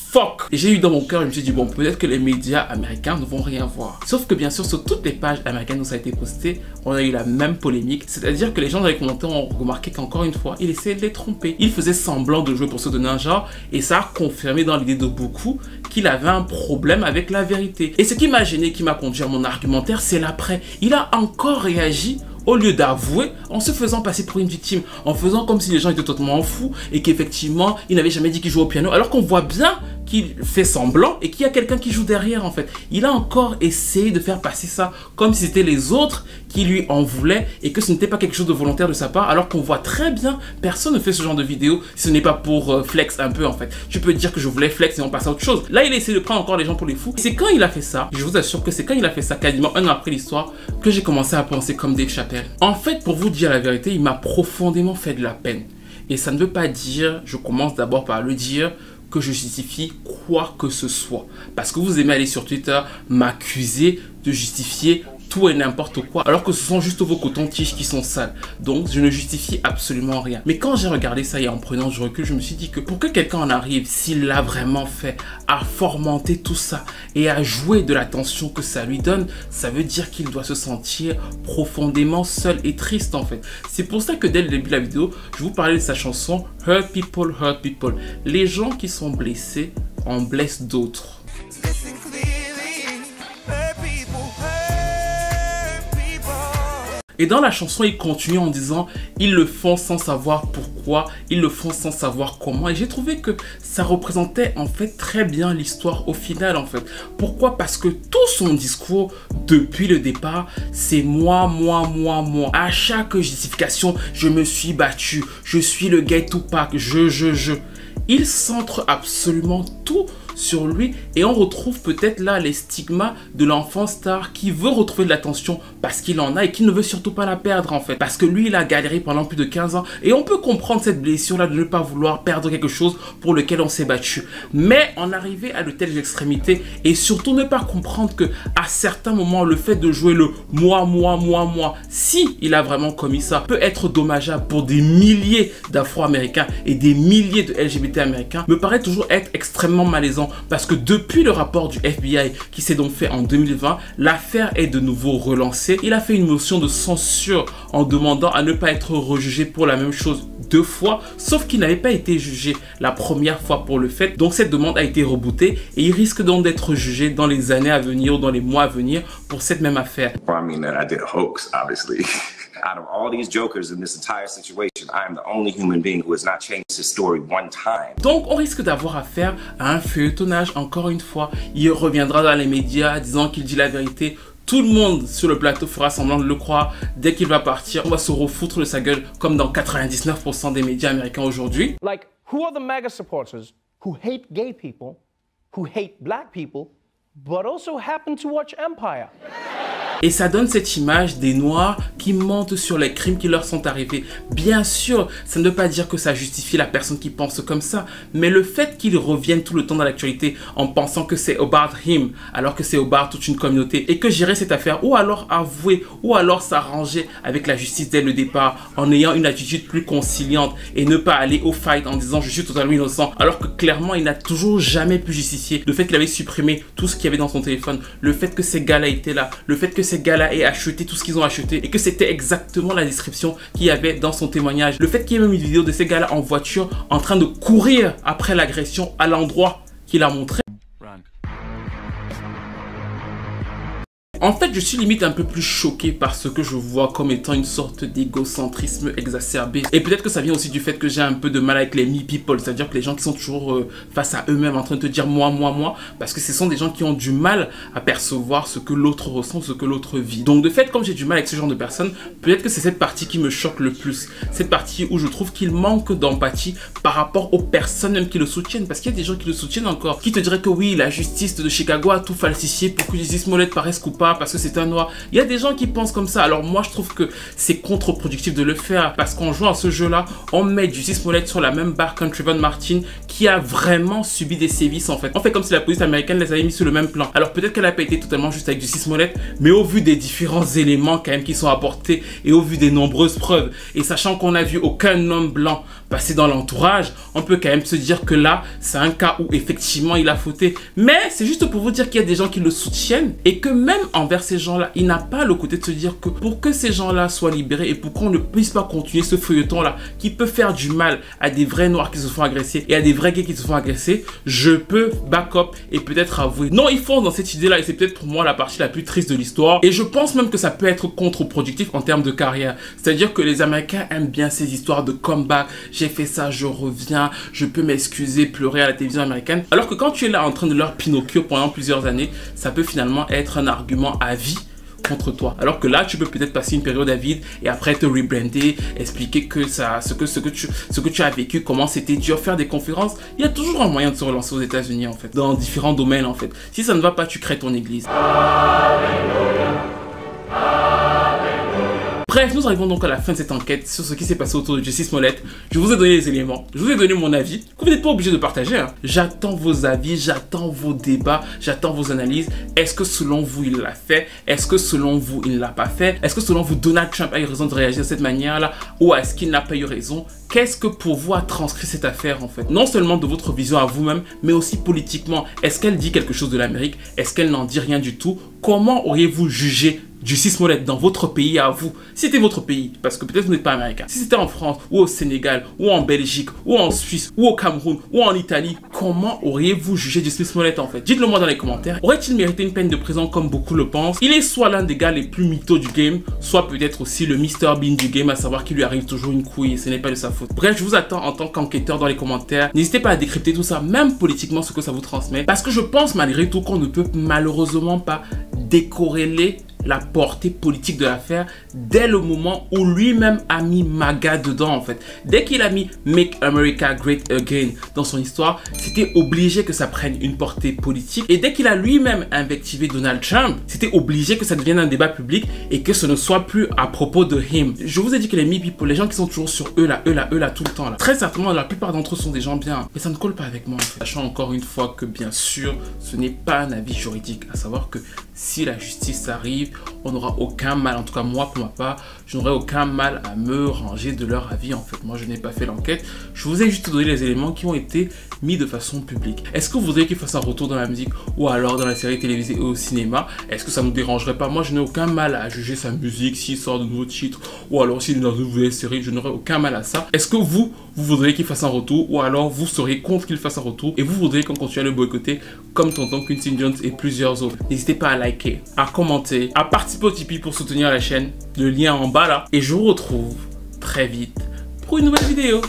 Et j'ai eu dans mon cœur, je me suis dit bon peut-être que les médias américains ne vont rien voir. Sauf que bien sûr sur toutes les pages américaines où ça a été posté, on a eu la même polémique. C'est-à-dire que les gens dans les commentaires ont remarqué qu'encore une fois, il essayait de les tromper. Il faisait semblant de jouer pour donner un genre et ça a confirmé dans l'idée de beaucoup qu'il avait un problème avec la vérité. Et ce qui m'a gêné, qui m'a conduit à mon argumentaire, c'est l'après. Il a encore réagi au lieu d'avouer, en se faisant passer pour une victime, en faisant comme si les gens étaient totalement fous et qu'effectivement, il n'avait jamais dit qu'il jouait au piano, alors qu'on voit bien qu'il fait semblant et qu'il y a quelqu'un qui joue derrière en fait. Il a encore essayé de faire passer ça comme si c'était les autres qui lui en voulaient et que ce n'était pas quelque chose de volontaire de sa part alors qu'on voit très bien personne ne fait ce genre de vidéo si ce n'est pas pour euh, flex un peu en fait. Tu peux dire que je voulais flex et on passe à autre chose. Là il a essayé de prendre encore les gens pour les fous. C'est quand il a fait ça, je vous assure que c'est quand il a fait ça quasiment un an après l'histoire que j'ai commencé à penser comme Dave Chappelle. En fait pour vous dire la vérité il m'a profondément fait de la peine. Et ça ne veut pas dire, je commence d'abord par le dire, que je justifie quoi que ce soit. Parce que vous aimez aller sur Twitter m'accuser de justifier tout et n'importe quoi, alors que ce sont juste vos cotons-tiges qui sont sales. Donc, je ne justifie absolument rien. Mais quand j'ai regardé ça et en prenant du recul, je me suis dit que pour que quelqu'un en arrive, s'il l'a vraiment fait, à formenter tout ça et à jouer de l'attention que ça lui donne, ça veut dire qu'il doit se sentir profondément seul et triste en fait. C'est pour ça que dès le début de la vidéo, je vous parlais de sa chanson Hurt People, Hurt People. Les gens qui sont blessés en blessent d'autres. Et dans la chanson, il continue en disant ils le font sans savoir pourquoi, ils le font sans savoir comment. Et j'ai trouvé que ça représentait en fait très bien l'histoire au final en fait. Pourquoi? Parce que tout son discours depuis le départ, c'est moi, moi, moi, moi. À chaque justification, je me suis battu, je suis le gay Tupac, je, je, je. Il centre absolument tout sur lui et on retrouve peut-être là les stigmas de l'enfant star qui veut retrouver de l'attention parce qu'il en a et qui ne veut surtout pas la perdre en fait. Parce que lui, il a galéré pendant plus de 15 ans et on peut comprendre cette blessure-là de ne pas vouloir perdre quelque chose pour lequel on s'est battu. Mais en arriver à de telles extrémités et surtout ne pas comprendre que à certains moments, le fait de jouer le moi, moi, moi, moi, si il a vraiment commis ça, peut être dommageable pour des milliers d'Afro-Américains et des milliers de LGBT américains, me paraît toujours être extrêmement malaisant parce que depuis le rapport du FBI qui s'est donc fait en 2020, l'affaire est de nouveau relancée. Il a fait une motion de censure en demandant à ne pas être rejugé pour la même chose deux fois, sauf qu'il n'avait pas été jugé la première fois pour le fait. Donc cette demande a été rebootée et il risque donc d'être jugé dans les années à venir ou dans les mois à venir pour cette même affaire. I mean I did hoax, obviously. Out of all these jokers in this entire situation, I am the only human being who has not changed his story one time. Donc on risque d'avoir affaire à un feuilletonnage encore une fois. Il reviendra dans les médias disant qu'il dit la vérité. Tout le monde sur le plateau fera semblant de le croire. Dès qu'il va partir, on va se refoutre de sa gueule comme dans 99% des médias américains aujourd'hui. Like, who are the MAGA supporters who hate gay people who hate black people, but also happen to watch Empire? Et ça donne cette image des Noirs qui mentent sur les crimes qui leur sont arrivés. Bien sûr, ça ne veut pas dire que ça justifie la personne qui pense comme ça, mais le fait qu'ils reviennent tout le temps dans l'actualité en pensant que c'est about him, alors que c'est about toute une communauté, et que gérer cette affaire, ou alors avouer, ou alors s'arranger avec la justice dès le départ, en ayant une attitude plus conciliante, et ne pas aller au fight en disant je suis totalement innocent, alors que clairement il n'a toujours jamais pu justifier le fait qu'il avait supprimé tout ce qu'il y avait dans son téléphone, le fait que ces gars-là étaient là, le fait que ces gars-là aient acheté tout ce qu'ils ont acheté et que c'était exactement la description qu'il y avait dans son témoignage. Le fait qu'il y ait même une vidéo de ces gars-là en voiture en train de courir après l'agression à l'endroit qu'il a montré. En fait, je suis limite un peu plus choqué par ce que je vois comme étant une sorte d'égocentrisme exacerbé. Et peut-être que ça vient aussi du fait que j'ai un peu de mal avec les me people, c'est-à-dire que les gens qui sont toujours euh, face à eux-mêmes en train de te dire moi, moi, moi, parce que ce sont des gens qui ont du mal à percevoir ce que l'autre ressent, ce que l'autre vit. Donc de fait, comme j'ai du mal avec ce genre de personnes, peut-être que c'est cette partie qui me choque le plus. Cette partie où je trouve qu'il manque d'empathie par rapport aux personnes même qui le soutiennent. Parce qu'il y a des gens qui le soutiennent encore, qui te diraient que oui, la justice de Chicago a tout falsifié pour que Justice Smollett paraisse coupable parce que c'est un noir. Il y a des gens qui pensent comme ça. Alors moi, je trouve que c'est contre-productif de le faire parce qu'en jouant à ce jeu-là, on met Justice Smollett sur la même barre qu'un Trayvon Martin qui a vraiment subi des sévices en fait. On fait comme si la police américaine les avait mis sur le même plan. Alors peut-être qu'elle n'a pas été totalement juste avec Justice Smollett, mais au vu des différents éléments quand même qui sont apportés et au vu des nombreuses preuves et sachant qu'on n'a vu aucun homme blanc passer dans l'entourage, on peut quand même se dire que là, c'est un cas où effectivement il a fauté. Mais c'est juste pour vous dire qu'il y a des gens qui le soutiennent et que même envers ces gens-là, il n'a pas le côté de se dire que pour que ces gens-là soient libérés et pour qu'on ne puisse pas continuer ce feuilleton-là qui peut faire du mal à des vrais noirs qui se font agresser et à des vrais gays qui se font agresser, je peux back up et peut-être avouer. Non, ils font dans cette idée-là et c'est peut-être pour moi la partie la plus triste de l'histoire. Et je pense même que ça peut être contre-productif en termes de carrière. C'est-à-dire que les Américains aiment bien ces histoires de comeback. J'ai fait ça, je reviens, je peux m'excuser, pleurer à la télévision américaine. Alors que quand tu es là en train de leur Pinocchio pendant plusieurs années, ça peut finalement être un argument à vie contre toi. Alors que là, tu peux peut-être passer une période à vide et après te rebrander, expliquer que ça, ce que, ce que tu, ce que tu as vécu, comment c'était dur, faire des conférences. Il y a toujours un moyen de se relancer aux États-Unis en fait, dans différents domaines en fait. Si ça ne va pas, tu crées ton église. Bref, nous arrivons donc à la fin de cette enquête sur ce qui s'est passé autour de Justice Smollett. Je vous ai donné les éléments, je vous ai donné mon avis, que vous n'êtes pas obligé de partager. hein. J'attends vos avis, j'attends vos débats, j'attends vos analyses. Est-ce que selon vous, il l'a fait? Est-ce que selon vous, il ne l'a pas fait? Est-ce que selon vous, Donald Trump a eu raison de réagir de cette manière-là? Ou est-ce qu'il n'a pas eu raison? Qu'est-ce que pour vous a transcrit cette affaire en fait? Non seulement de votre vision à vous-même, mais aussi politiquement. Est-ce qu'elle dit quelque chose de l'Amérique? Est-ce qu'elle n'en dit rien du tout? Comment auriez-vous jugé Justice Smollett dans votre pays à vous Si c'était votre pays, parce que peut-être vous n'êtes pas américain. Si c'était en France, ou au Sénégal, ou en Belgique, ou en Suisse, ou au Cameroun, ou en Italie, comment auriez-vous jugé Justice Smollett en fait? Dites-le moi dans les commentaires. Aurait-il mérité une peine de prison comme beaucoup le pensent? Il est soit l'un des gars les plus mythos du game, soit peut-être aussi le Mr Bean du game, à savoir qu'il lui arrive toujours une couille et ce n'est pas de sa faute. Bref, je vous attends en tant qu'enquêteur dans les commentaires. N'hésitez pas à décrypter tout ça, même politiquement ce que ça vous transmet, parce que je pense malgré tout qu'on ne peut malheureusement pas décorréler la portée politique de l'affaire dès le moment où lui-même a mis MAGA dedans en fait. Dès qu'il a mis Make America Great Again dans son histoire, c'était obligé que ça prenne une portée politique. Et dès qu'il a lui-même invectivé Donald Trump, c'était obligé que ça devienne un débat public et que ce ne soit plus à propos de him. Je vous ai dit que les me people, les gens qui sont toujours sur eux là, eux là, eux là tout le temps là, très certainement la plupart d'entre eux sont des gens bien, mais ça ne colle pas avec moi. En fait. Sachant encore une fois que bien sûr, ce n'est pas un avis juridique, à savoir que si la justice arrive, on n'aura aucun mal, en tout cas moi pour ma part, je n'aurai aucun mal à me ranger de leur avis en fait. Moi je n'ai pas fait l'enquête, je vous ai juste donné les éléments qui ont été mis de façon publique. Est-ce que vous voudriez qu'il fasse un retour dans la musique ou alors dans la série télévisée et au cinéma? Est-ce que ça ne nous dérangerait pas? Moi je n'ai aucun mal à juger sa musique s'il sort de nouveaux titres ou alors s'il est dans une nouvelle série, je n'aurais aucun mal à ça. Est-ce que vous, vous voudriez qu'il fasse un retour ou alors vous seriez contre qu'il fasse un retour et vous voudriez qu'on continue à le boycotter comme Tonton Quincy Jones et plusieurs autres? N'hésitez pas à liker, à commenter, à participer au Tipeee pour soutenir la chaîne. Le lien en bas Et je vous retrouve très vite pour une nouvelle vidéo.